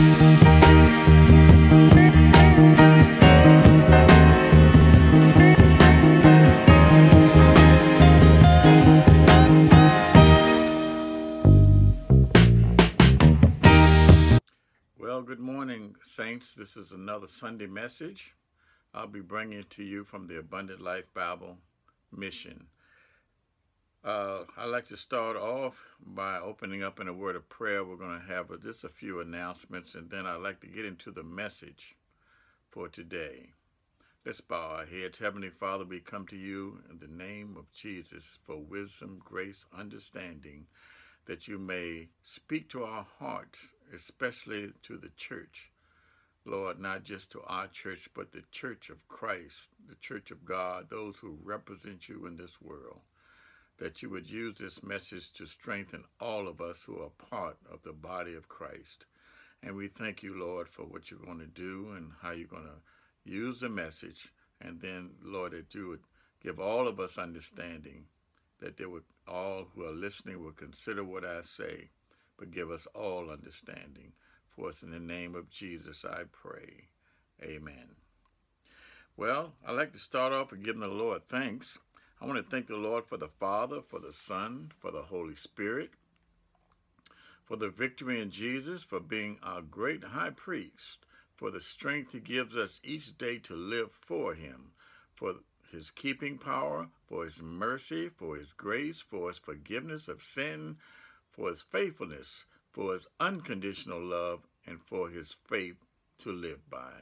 Well, good morning, Saints. This is another Sunday message. I'll be bringing to you from the Abundant Life Bible Mission. Uh, I'd like to start off by opening up in a word of prayer. We're going to have just a few announcements, and then I'd like to get into the message for today. Let's bow our heads. Heavenly Father, we come to you in the name of Jesus for wisdom, grace, understanding, that you may speak to our hearts, especially to the church. Lord, not just to our church, but the church of Christ, the church of God, those who represent you in this world. That you would use this message to strengthen all of us who are part of the body of Christ. And we thank you, Lord, for what you're going to do and how you're going to use the message. And then, Lord, that you would give all of us understanding, that they would all who are listening will consider what I say, but give us all understanding. For us in the name of Jesus, I pray. Amen. Well, I'd like to start off with giving the Lord thanks. I want to thank the Lord for the Father, for the Son, for the Holy Spirit, for the victory in Jesus, for being our great high priest, for the strength he gives us each day to live for him, for his keeping power, for his mercy, for his grace, for his forgiveness of sin, for his faithfulness, for his unconditional love, and for his faith to live by.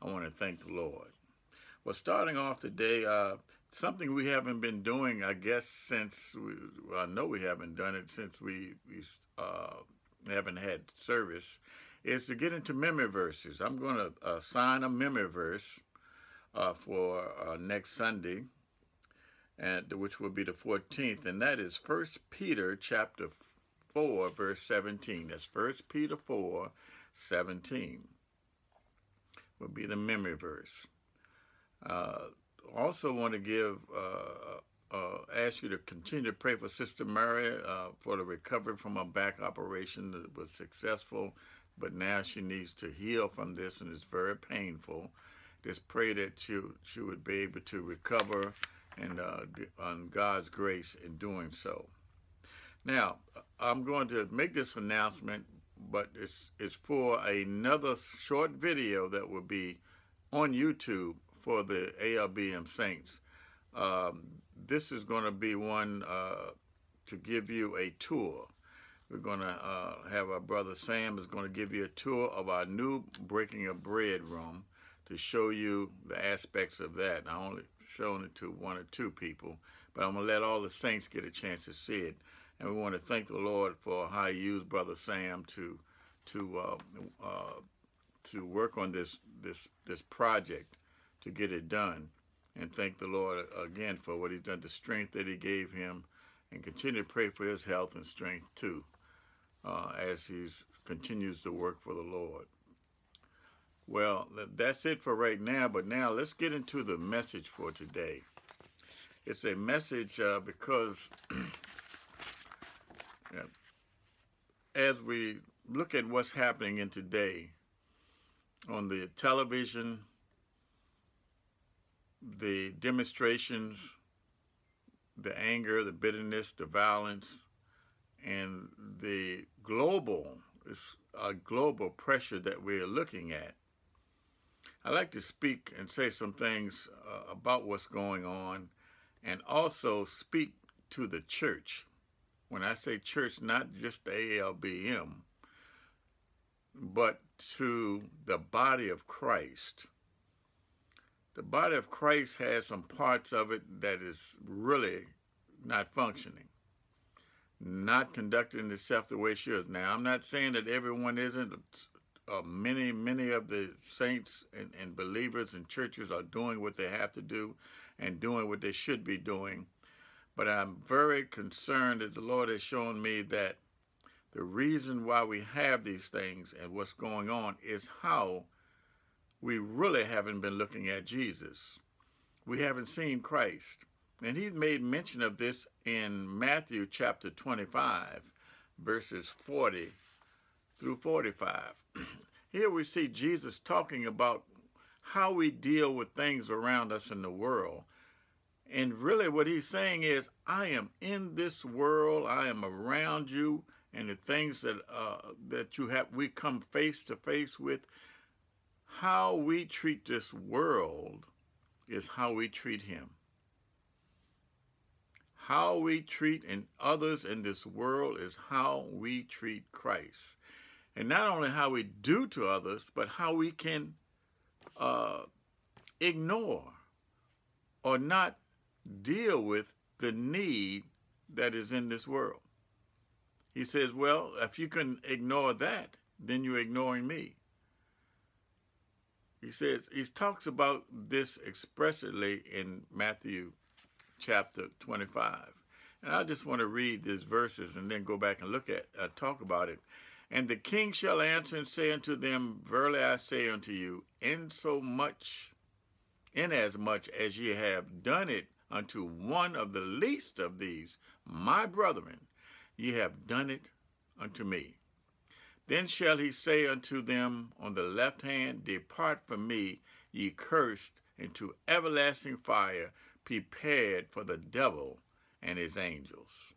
I want to thank the Lord. Well, starting off today, uh, something we haven't been doing, I guess, since we, well, I know we haven't done it since we, we uh, haven't had service, is to get into memory verses. I'm going to assign a memory verse uh, for uh, next Sunday, and which will be the 14th, and that is First Peter chapter 4, verse 17. That's First Peter 4, 17. Will be the memory verse. Uh, also, want to give uh, uh, ask you to continue to pray for Sister Mary uh, for the recovery from a back operation that was successful, but now she needs to heal from this, and it's very painful. Just pray that she, she would be able to recover and uh, on God's grace in doing so. Now, I'm going to make this announcement, but it's, it's for another short video that will be on YouTube for the ALBM Saints. Um, this is going to be one uh, to give you a tour. We're going to uh, have our brother Sam is going to give you a tour of our new Breaking of Bread room to show you the aspects of that. I only shown it to one or two people, but I'm going to let all the saints get a chance to see it. And we want to thank the Lord for how He used Brother Sam to to uh, uh, to work on this this this project to get it done. And thank the Lord again for what He's done, the strength that He gave him, and continue to pray for his health and strength too, uh, as he continues to work for the Lord. Well, that's it for right now, but now let's get into the message for today. It's a message uh, because as we look at what's happening in today on the television, the demonstrations, the anger, the bitterness, the violence, and the global, a global pressure that we're looking at. I'd like to speak and say some things uh, about what's going on and also speak to the church. When I say church, not just the ALBM, but to the body of Christ the body of Christ has some parts of it that is really not functioning, not conducting itself the way it should. Now, I'm not saying that everyone isn't. Uh, many, many of the saints and, and believers and churches are doing what they have to do and doing what they should be doing. But I'm very concerned that the Lord has shown me that the reason why we have these things and what's going on is how we really haven't been looking at Jesus. We haven't seen Christ. And he's made mention of this in Matthew chapter 25, verses 40 through 45. here we see Jesus talking about how we deal with things around us in the world. And really, what he's saying is, I am in this world, I am around you, and the things that uh, that you have, we come face to face with. How we treat this world is how we treat Him. How we treat in others in this world is how we treat Christ, and not only how we do to others, but how we can uh, ignore or not deal with the need that is in this world. He says, well, if you can ignore that, then you're ignoring me. He says, he talks about this expressly in Matthew chapter 25. And I just want to read these verses and then go back and look at, uh, talk about it. And the king shall answer and say unto them, Verily I say unto you, in so much, inasmuch as ye have done it unto one of the least of these, my brethren, ye have done it unto me. Then shall he say unto them on the left hand, Depart from me, ye cursed, into everlasting fire, prepared for the devil and his angels.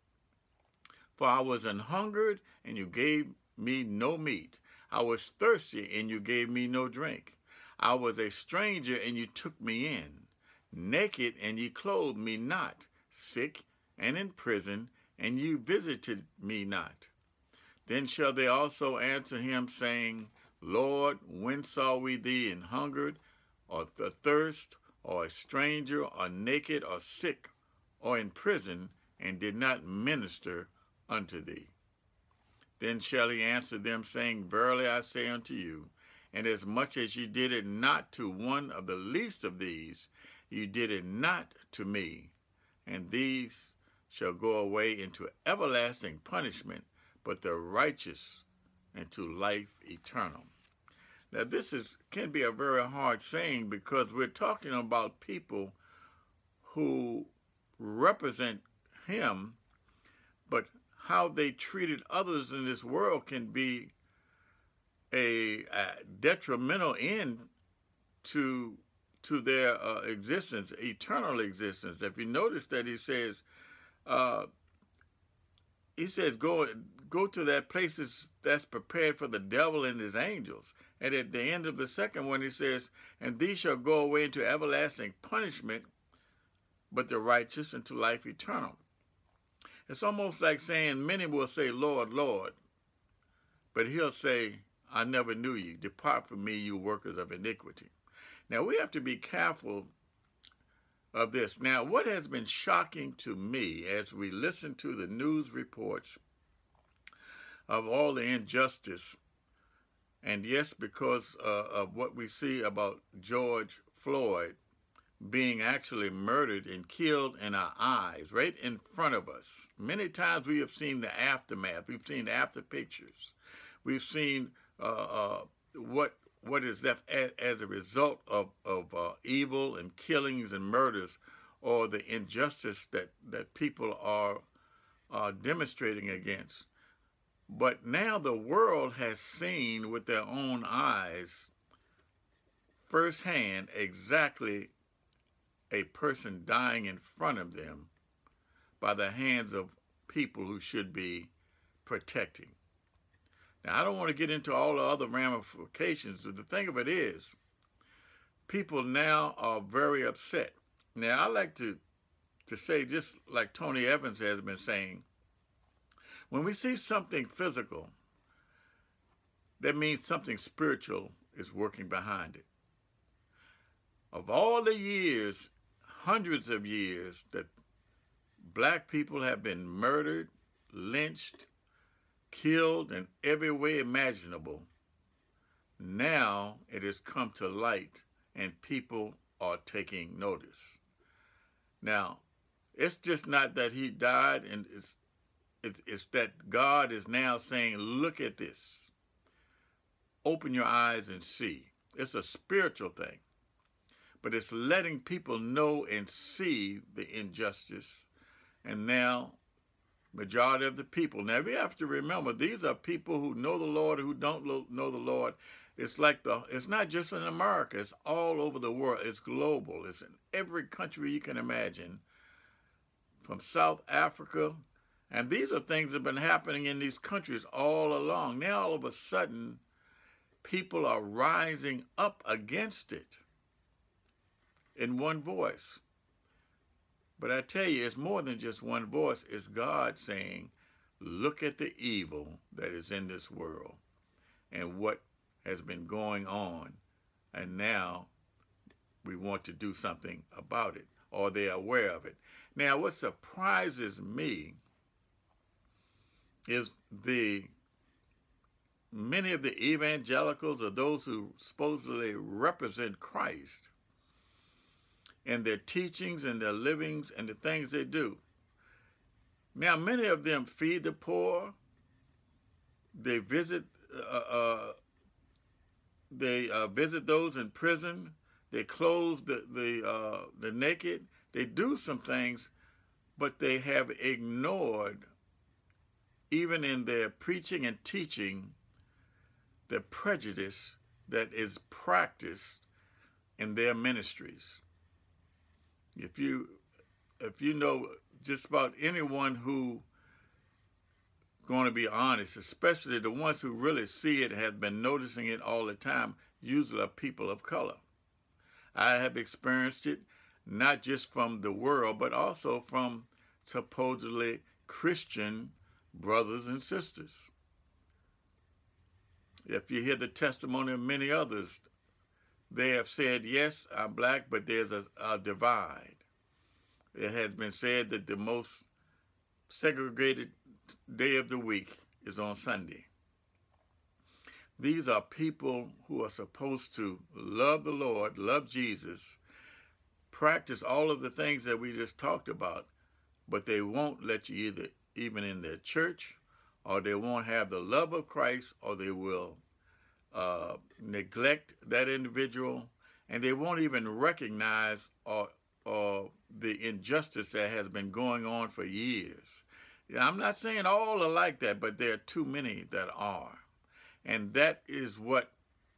For I was an hungered, and you gave me no meat. I was thirsty, and you gave me no drink. I was a stranger, and you took me in. Naked, and ye clothed me not. Sick, and in prison, and ye visited me not. Then shall they also answer him, saying, Lord, when saw we thee in hungered, or thirst, or a stranger, or naked, or sick, or in prison, and did not minister unto thee? Then shall he answer them, saying, Verily I say unto you, and as much as ye did it not to one of the least of these, ye did it not to me. And these shall go away into everlasting punishment, but the righteous into life eternal. Now this is can be a very hard saying because we're talking about people who represent him, but how they treated others in this world can be a, a detrimental end to to their uh, existence, eternal existence. If you notice that he says, uh, he says, go go to that places that's prepared for the devil and his angels. And at the end of the second one, he says, and these shall go away into everlasting punishment, but the righteous into life eternal. It's almost like saying, many will say, Lord, Lord, but he'll say, I never knew you. Depart from me, you workers of iniquity. Now, we have to be careful of this. Now, what has been shocking to me as we listen to the news reports of all the injustice, and yes, because uh, of what we see about George Floyd, being actually murdered and killed in our eyes, right in front of us. Many times we have seen the aftermath. We've seen after pictures. We've seen uh, uh, what what is left as, as a result of, of uh, evil and killings and murders or the injustice that, that people are demonstrating against. But now the world has seen with their own eyes firsthand exactly a person dying in front of them by the hands of people who should be protecting. Now, I don't want to get into all the other ramifications, but the thing of it is, people now are very upset. Now, I like to, to say, just like Tony Evans has been saying, when we see something physical, that means something spiritual is working behind it. Of all the years hundreds of years that black people have been murdered, lynched, killed in every way imaginable. Now it has come to light and people are taking notice. Now, it's just not that he died and it's, it's, that God is now saying, look at this. Open your eyes and see. It's a spiritual thing but it's letting people know and see the injustice. And now majority of the people. Now we have to remember these are people who know the Lord, who don't know the Lord. It's like the it's not just in America, it's all over the world. It's global. It's in every country you can imagine. From South Africa. And these are things that have been happening in these countries all along. Now all of a sudden, people are rising up against it in one voice. But I tell you, it's more than just one voice. It's God saying, look at the evil that is in this world and what has been going on. And now we want to do something about it, or they're aware of it. Now, what surprises me is the many of the evangelicals or those who supposedly represent Christ and their teachings and their livings and the things they do. Now, many of them feed the poor. They visit. Uh, uh, they uh, visit those in prison. They clothe the the uh, the naked. They do some things, but they have ignored, even in their preaching and teaching, the prejudice that is practiced in their ministries. If you if you know just about anyone who going to be honest, especially the ones who really see it have been noticing it all the time, usually are people of color. I have experienced it not just from the world, but also from supposedly Christian brothers and sisters. If you hear the testimony of many others, they have said, yes, I'm black, but there's a, a divide. It has been said that the most segregated day of the week is on Sunday. These are people who are supposed to love the Lord, love Jesus, practice all of the things that we just talked about, but they won't let you either, even in their church, or they won't have the love of Christ, or they will uh, neglect that individual, and they won't even recognize or, or the injustice that has been going on for years. I'm not saying all are like that, but there are too many that are. And that is what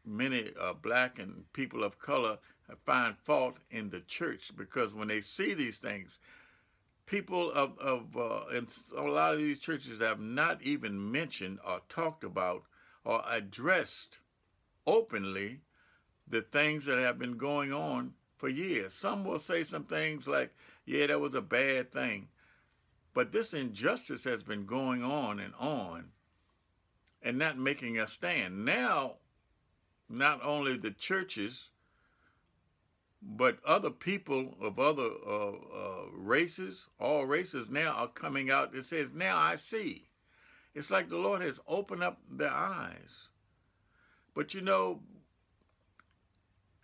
many uh, black and people of color find fault in the church because when they see these things, people of, of uh, a lot of these churches have not even mentioned or talked about or addressed openly the things that have been going on for years. Some will say some things like, yeah, that was a bad thing. But this injustice has been going on and on and not making a stand. Now, not only the churches, but other people of other uh, uh, races, all races now are coming out and says, now I see. It's like the Lord has opened up their eyes. But you know,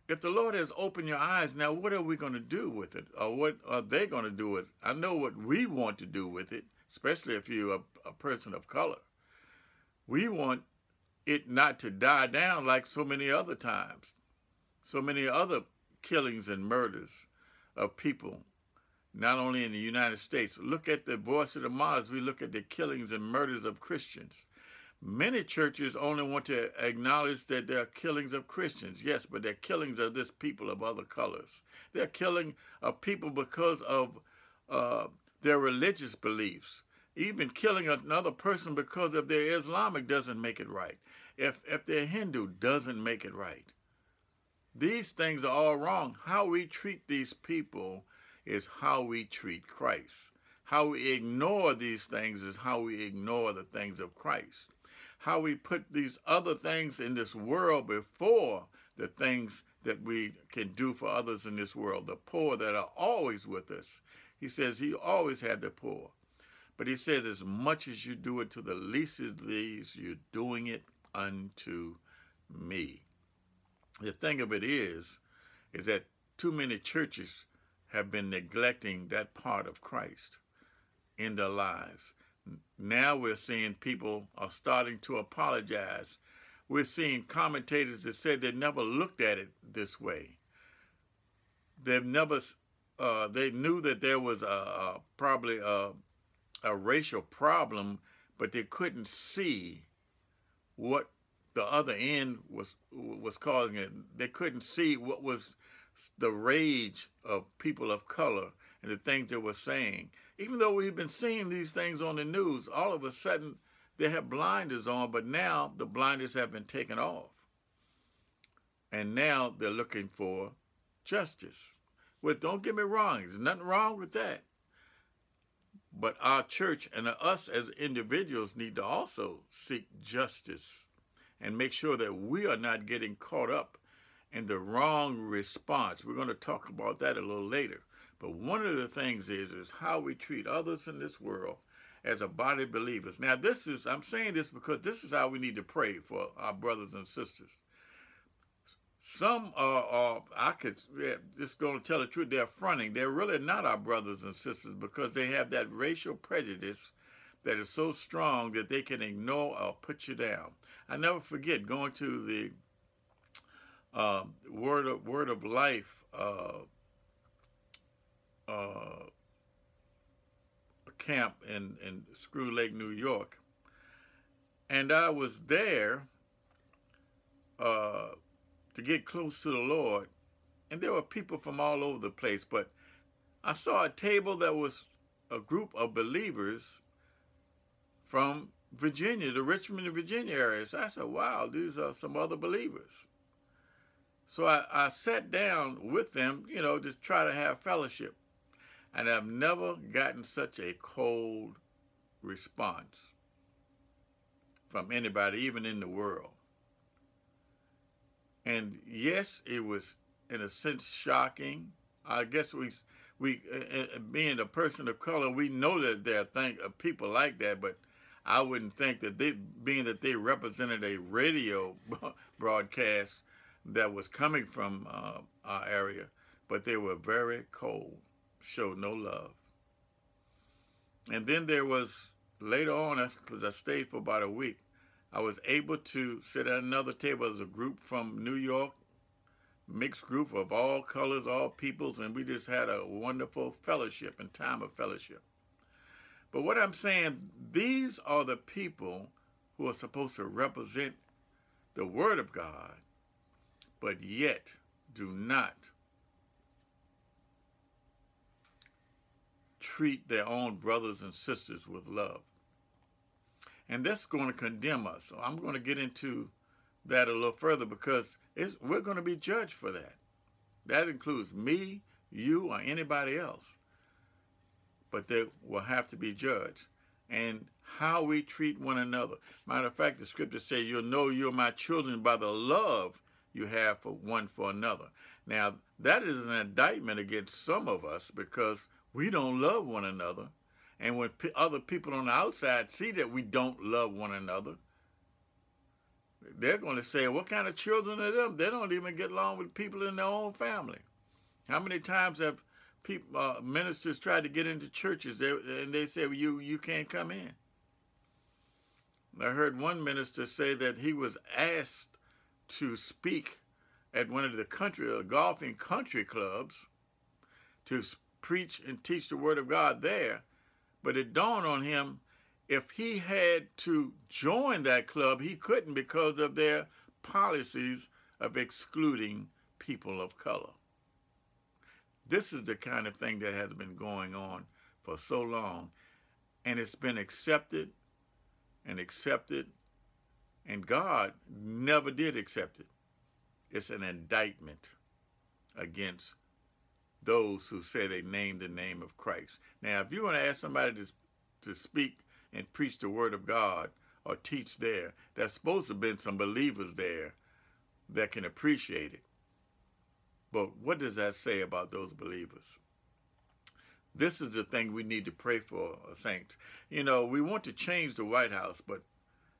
if the Lord has opened your eyes, now what are we going to do with it? Or what are they going to do with it? I know what we want to do with it, especially if you're a, a person of color. We want it not to die down like so many other times, so many other killings and murders of people, not only in the United States. Look at the voice of the martyrs. We look at the killings and murders of Christians. Many churches only want to acknowledge that there are killings of Christians, yes, but they're killings of this people of other colors. They're killing of people because of uh, their religious beliefs. Even killing another person because of their Islamic doesn't make it right. If if they're Hindu doesn't make it right. These things are all wrong. How we treat these people is how we treat Christ. How we ignore these things is how we ignore the things of Christ how we put these other things in this world before the things that we can do for others in this world, the poor that are always with us. He says he always had the poor. But he says, as much as you do it to the least of these, you're doing it unto me. The thing of it is, is that too many churches have been neglecting that part of Christ in their lives. Now we're seeing people are starting to apologize. We're seeing commentators that said they never looked at it this way. They've never, uh, they knew that there was a, a probably a, a racial problem, but they couldn't see what the other end was was causing it. They couldn't see what was the rage of people of color and the things they were saying. Even though we've been seeing these things on the news, all of a sudden they have blinders on, but now the blinders have been taken off. And now they're looking for justice. Well, don't get me wrong, there's nothing wrong with that. But our church and us as individuals need to also seek justice and make sure that we are not getting caught up in the wrong response. We're going to talk about that a little later. But one of the things is is how we treat others in this world as a body of believers. Now, this is I'm saying this because this is how we need to pray for our brothers and sisters. Some are, are I could yeah, just going to tell the truth. They're fronting. They're really not our brothers and sisters because they have that racial prejudice that is so strong that they can ignore or put you down. I never forget going to the uh, Word of Word of Life uh, uh, camp in in Schroon Lake, New York, and I was there uh, to get close to the Lord, and there were people from all over the place, but I saw a table that was a group of believers from Virginia, the Richmond, Virginia area. So I said, wow, these are some other believers. So I, I sat down with them, you know, just try to have fellowship. And I've never gotten such a cold response from anybody, even in the world. And yes, it was in a sense shocking. I guess we, we, uh, being a person of color, we know that there are things, uh, people like that, but I wouldn't think that they, being that they represented a radio broadcast that was coming from uh, our area, but they were very cold, showed no love. And then there was later on, because I stayed for about a week, I was able to sit at another table as a group from New York, mixed group of all colors, all peoples, and we just had a wonderful fellowship and time of fellowship. But what I'm saying, these are the people who are supposed to represent the Word of God, but yet do not treat their own brothers and sisters with love. And that's going to condemn us. So I'm going to get into that a little further because we're going to be judged for that. That includes me, you, or anybody else but they will have to be judged. And how we treat one another. Matter of fact, the scripture says, You'll know you're my children by the love you have for one for another. Now, that is an indictment against some of us because we don't love one another. And when other people on the outside see that we don't love one another, they're going to say, What kind of children are them? They don't even get along with people in their own family. How many times have people, uh, ministers tried to get into churches, they, and they said, well, "You you can't come in." I heard one minister say that he was asked to speak at one of the country uh, golfing country clubs to preach and teach the word of God there, but it dawned on him if he had to join that club, he couldn't because of their policies of excluding people of color. This is the kind of thing that has been going on for so long, and it's been accepted and accepted, and God never did accept it. It's an indictment against those who say they name the name of Christ. Now, if you want to ask somebody to, to speak and preach the word of God or teach there, there's supposed to have been some believers there that can appreciate it. But what does that say about those believers? This is the thing we need to pray for, uh, saints. You know, we want to change the White House, but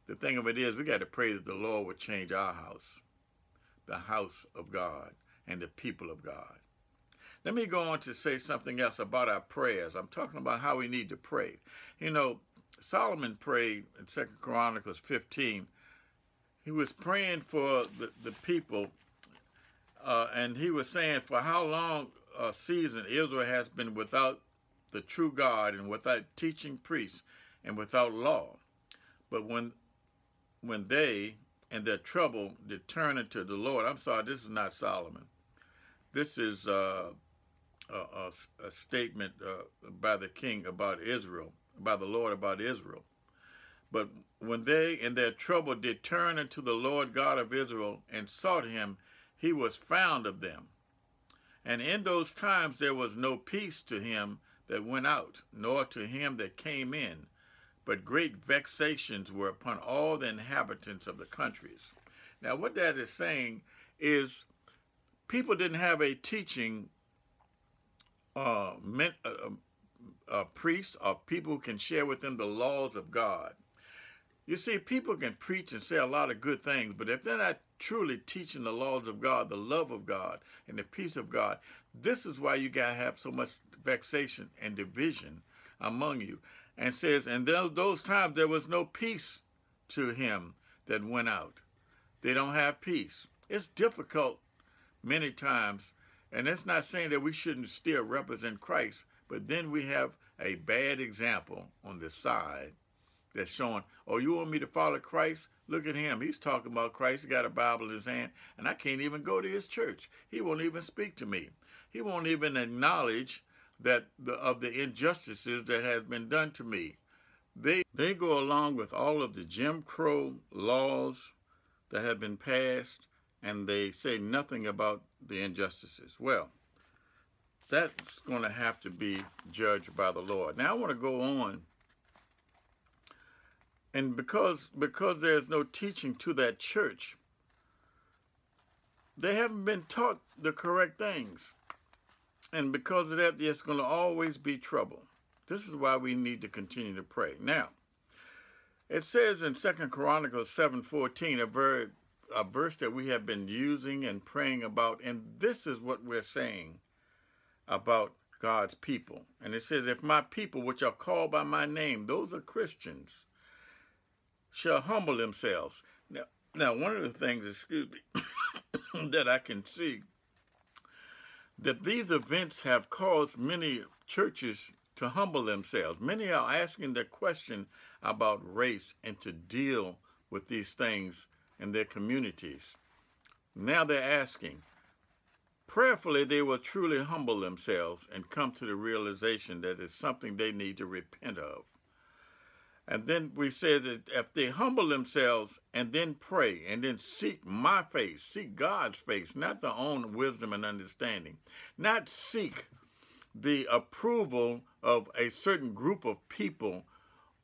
the thing of it is, we got to pray that the Lord would change our house, the house of God, and the people of God. Let me go on to say something else about our prayers. I'm talking about how we need to pray. You know, Solomon prayed in Second Chronicles 15. He was praying for the, the people uh, and he was saying, for how long a season Israel has been without the true God and without teaching priests and without law. But when when they and their trouble did turn into the Lord, I'm sorry, this is not Solomon. This is uh, a, a, a, statement uh, by the king about Israel, by the Lord about Israel. But when they in their trouble did turn unto the Lord God of Israel and sought him, he was found of them. And in those times there was no peace to him that went out, nor to him that came in, but great vexations were upon all the inhabitants of the countries. Now, what that is saying is people didn't have a teaching uh, meant, uh, a priest or people who can share with them the laws of God. You see, people can preach and say a lot of good things, but if they're not truly teaching the laws of God, the love of God, and the peace of God, this is why you got to have so much vexation and division among you. And says, and those times there was no peace to him that went out. They don't have peace. It's difficult many times, and it's not saying that we shouldn't still represent Christ, but then we have a bad example on the side that's showing, oh, you want me to follow Christ? Look at him. He's talking about Christ. He got a Bible in his hand, and I can't even go to his church. He won't even speak to me. He won't even acknowledge that the, of the injustices that have been done to me. They they go along with all of the Jim Crow laws that have been passed, and they say nothing about the injustices. Well, that's going to have to be judged by the Lord. Now I want to go on and because because there's no teaching to that church they haven't been taught the correct things. And because of that there's going to always be trouble. This is why we need to continue to pray. Now it says in second chronicles 7.14 a, very, a verse that we have been using and praying about and this is what we're saying about god's people. And it says if my people which are called by my name those are christians shall humble themselves. Now, now one of the things, excuse me, that I can see that these events have caused many churches to humble themselves. Many are asking the question about race and to deal with these things in their communities. Now they're asking, prayerfully they will truly humble themselves and come to the realization that it's something they need to repent of. And then we said that if they humble themselves and then pray and then seek my face, seek God's face, not their own wisdom and understanding, not seek the approval of a certain group of people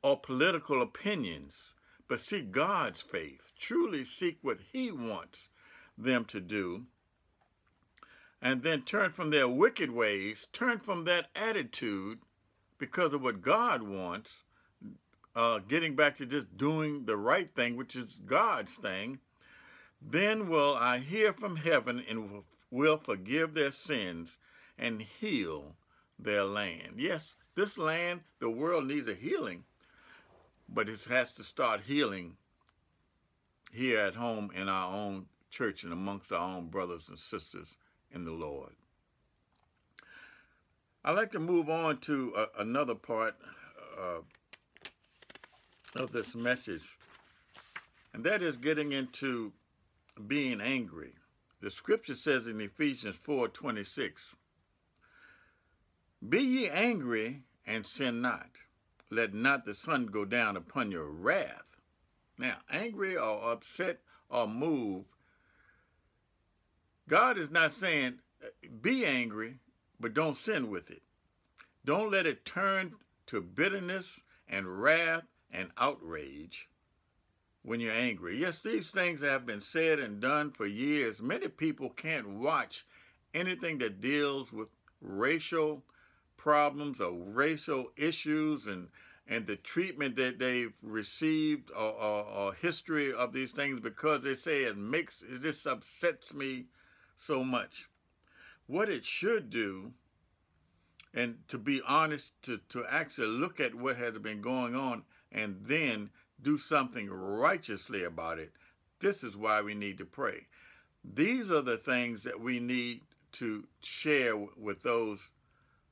or political opinions, but seek God's faith, truly seek what He wants them to do, and then turn from their wicked ways, turn from that attitude because of what God wants uh, getting back to just doing the right thing, which is God's thing, then will I hear from heaven and will forgive their sins and heal their land. Yes, this land, the world needs a healing, but it has to start healing here at home in our own church and amongst our own brothers and sisters in the Lord. I'd like to move on to uh, another part uh, of this message, and that is getting into being angry. The scripture says in Ephesians 4:26, "Be ye angry and sin not. Let not the sun go down upon your wrath." Now, angry or upset or moved, God is not saying uh, be angry, but don't sin with it. Don't let it turn to bitterness and wrath and outrage when you're angry. Yes, these things have been said and done for years. Many people can't watch anything that deals with racial problems or racial issues and and the treatment that they've received or, or, or, history of these things because they say it makes just upsets me so much. What it should do, and to be honest, to, to actually look at what has been going on and then do something righteously about it, this is why we need to pray. These are the things that we need to share with those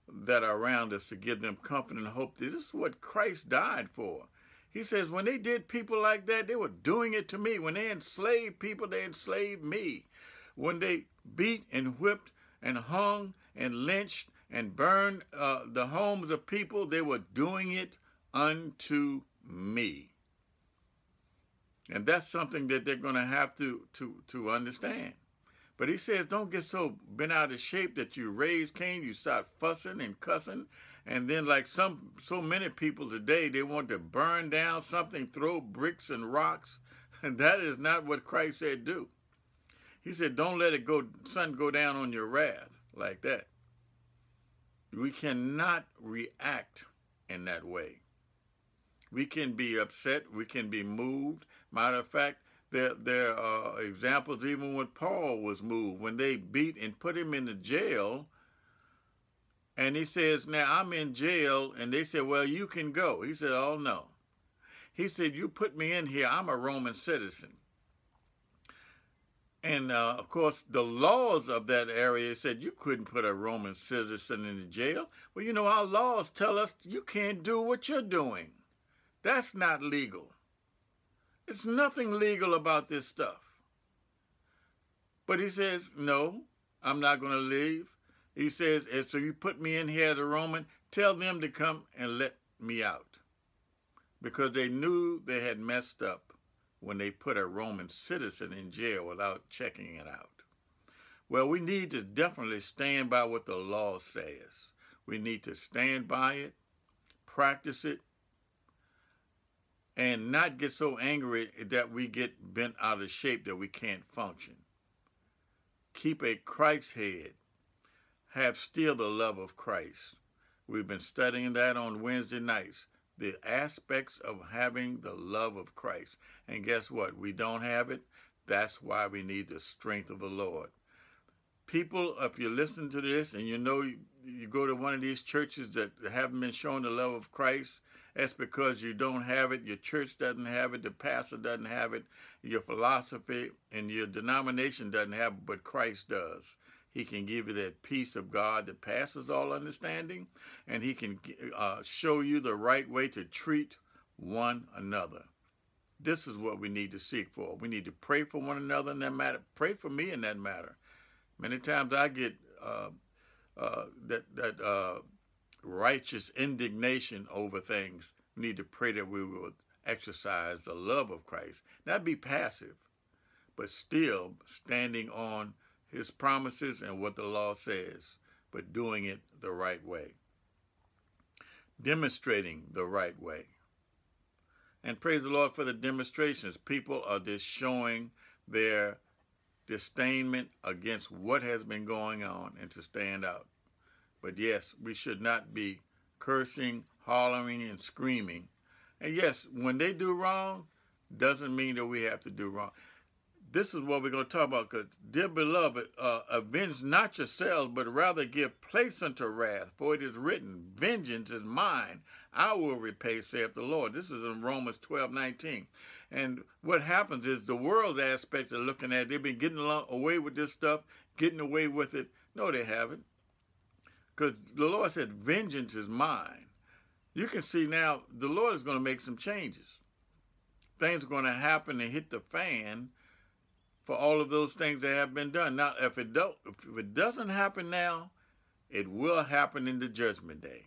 that are around us to give them comfort and hope. This is what Christ died for. He says, when they did people like that, they were doing it to me. When they enslaved people, they enslaved me. When they beat and whipped and hung and lynched and burned uh, the homes of people, they were doing it unto me. And that's something that they're going to have to, to, to understand. But he says, don't get so bent out of shape that you raise Cain, you start fussing and cussing. And then like some so many people today, they want to burn down something, throw bricks and rocks. And that is not what Christ said do. He said, don't let it go, sun go down on your wrath like that. We cannot react in that way. We can be upset. We can be moved. Matter of fact, there, there are examples even when Paul was moved, when they beat and put him in the jail. And he says, Now I'm in jail. And they said, Well, you can go. He said, Oh, no. He said, You put me in here. I'm a Roman citizen. And uh, of course, the laws of that area said you couldn't put a Roman citizen in the jail. Well, you know, our laws tell us you can't do what you're doing. That's not legal. It's nothing legal about this stuff. But he says, no, I'm not going to leave. He says, if so you put me in here as a Roman, tell them to come and let me out. Because they knew they had messed up when they put a Roman citizen in jail without checking it out. Well, we need to definitely stand by what the law says. We need to stand by it, practice it, and not get so angry that we get bent out of shape that we can't function. Keep a Christ head. Have still the love of Christ. We've been studying that on Wednesday nights. The aspects of having the love of Christ. And guess what? We don't have it. That's why we need the strength of the Lord. People, if you listen to this and you know you, you go to one of these churches that haven't been shown the love of Christ, that's because you don't have it, your church doesn't have it, the pastor doesn't have it, your philosophy and your denomination doesn't have it, but Christ does. He can give you that peace of God that passes all understanding, and He can uh, show you the right way to treat one another. This is what we need to seek for. We need to pray for one another in that matter. Pray for me in that matter. Many times I get uh, uh, that that uh, righteous indignation over things. We need to pray that we will exercise the love of Christ, not be passive, but still standing on his promises and what the law says, but doing it the right way. Demonstrating the right way. And praise the Lord for the demonstrations. People are just showing their disdainment against what has been going on and to stand out. But yes, we should not be cursing, hollering, and screaming. And yes, when they do wrong, doesn't mean that we have to do wrong. This is what we're going to talk about. Because, dear beloved, uh, avenge not yourselves, but rather give place unto wrath. For it is written, Vengeance is mine. I will repay, saith the Lord. This is in Romans 12, 19. And what happens is the world's aspect of looking at it, they've been getting along, away with this stuff, getting away with it. No, they haven't. Because the Lord said, vengeance is mine. You can see now the Lord is going to make some changes. Things are going to happen and hit the fan for all of those things that have been done. Now, if it, don't, if it doesn't happen now, it will happen in the judgment day.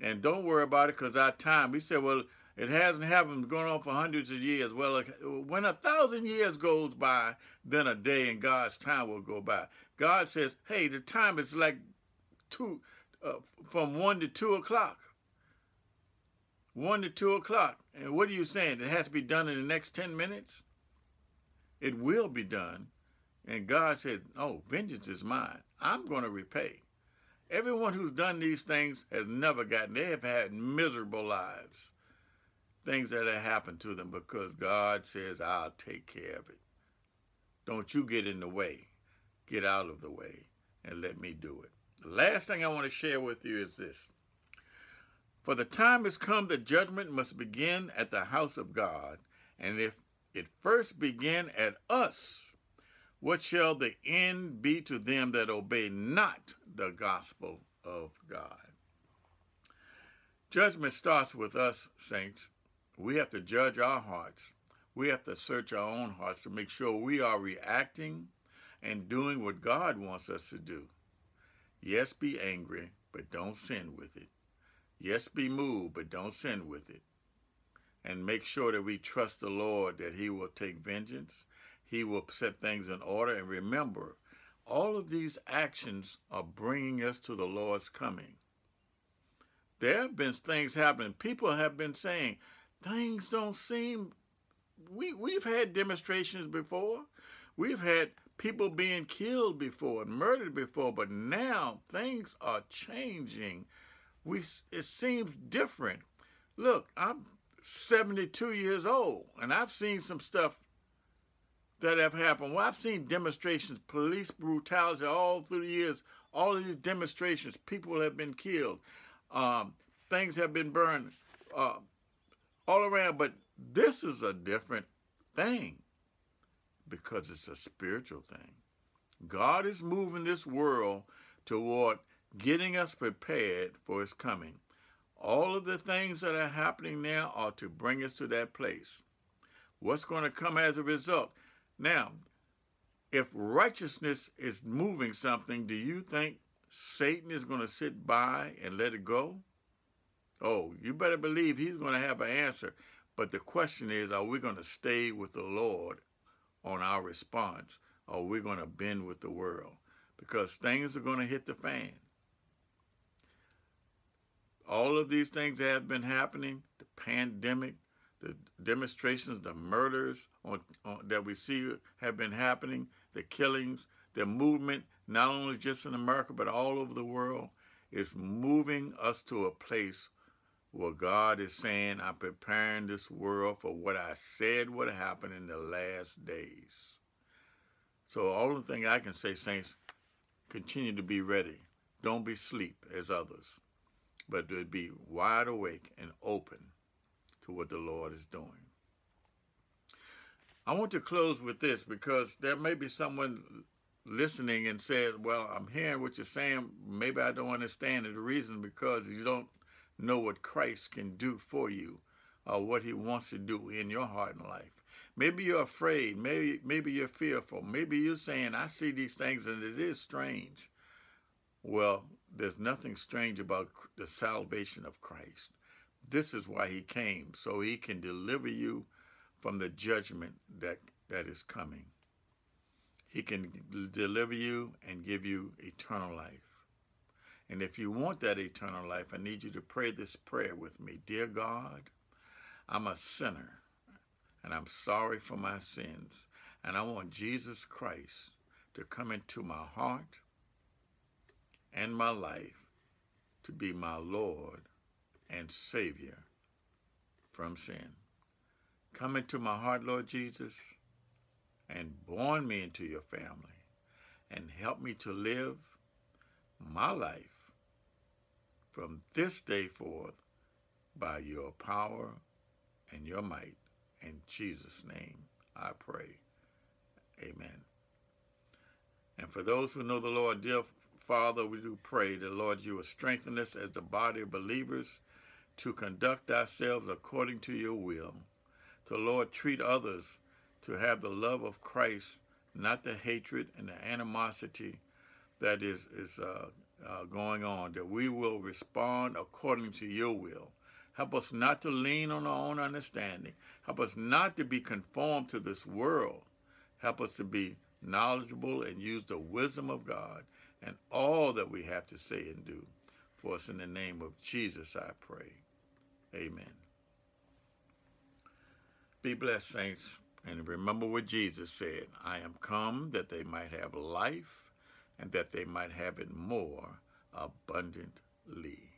And don't worry about it because our time, we said, well, it hasn't happened going on for hundreds of years. Well, when a thousand years goes by, then a day in God's time will go by. God says, hey, the time is like two, uh, from one to two o'clock. One to two o'clock. And what are you saying? It has to be done in the next 10 minutes? It will be done. And God said, Oh, vengeance is mine. I'm going to repay. Everyone who's done these things has never gotten, they have had miserable lives. Things that have happened to them because God says, I'll take care of it. Don't you get in the way. Get out of the way and let me do it. The last thing I want to share with you is this. For the time has come that judgment must begin at the house of God, and if it first begin at us, what shall the end be to them that obey not the gospel of God. Judgment starts with us, saints. We have to judge our hearts. We have to search our own hearts to make sure we are reacting and doing what God wants us to do. Yes, be angry, but don't sin with it. Yes, be moved, but don't sin with it. And make sure that we trust the Lord that He will take vengeance. He will set things in order. And remember, all of these actions are bringing us to the Lord's coming. There have been things happening. People have been saying, things don't seem. We, we've had demonstrations before. We've had people being killed before and murdered before, but now things are changing. We it seems different. Look, I'm 72 years old, and I've seen some stuff that have happened. Well, I've seen demonstrations, police brutality all through the years. All of these demonstrations, people have been killed, um, things have been burned uh, all around. But this is a different thing because it's a spiritual thing. God is moving this world toward getting us prepared for his coming. All of the things that are happening now are to bring us to that place. What's going to come as a result? Now, if righteousness is moving something, do you think Satan is going to sit by and let it go? Oh, you better believe he's going to have an answer. But the question is, are we going to stay with the Lord on our response or we're going to bend with the world because things are going to hit the fan. All of these things that have been happening, the pandemic, the demonstrations, the murders on, on, that we see have been happening, the killings, the movement, not only just in America, but all over the world, is moving us to a place where God is saying, I'm preparing this world for what I said would happen in the last days. So all the thing I can say, saints, continue to be ready. Don't be asleep as others, but to be wide awake and open to what the Lord is doing. I want to close with this because there may be someone listening and said, well, I'm hearing what you're saying. Maybe I don't understand it. The reason because you don't know what Christ can do for you or what he wants to do in your heart and life. Maybe you're afraid. Maybe, maybe you're fearful. Maybe you're saying, I see these things and it is strange. Well, there's nothing strange about the salvation of Christ. This is why he came, so he can deliver you from the judgment that, that is coming. He can deliver you and give you eternal life. And if you want that eternal life, I need you to pray this prayer with me. Dear God, I'm a sinner and I'm sorry for my sins. And I want Jesus Christ to come into my heart and my life to be my Lord and Savior from sin. Come into my heart, Lord Jesus, and born me into your family and help me to live my life from this day forth by your power and your might. In Jesus' name I pray. Amen. And for those who know the Lord, dear Father, we do pray that, Lord, you will strengthen us as the body of believers to conduct ourselves according to your will. To, Lord, treat others to have the love of Christ, not the hatred and the animosity that is, is uh, uh, going on, that we will respond according to your will. Help us not to lean on our own understanding. Help us not to be conformed to this world. Help us to be knowledgeable and use the wisdom of God and all that we have to say and do. For us in the name of Jesus, I pray. Amen. Be blessed, saints, and remember what Jesus said I am come that they might have life and that they might have it more abundantly.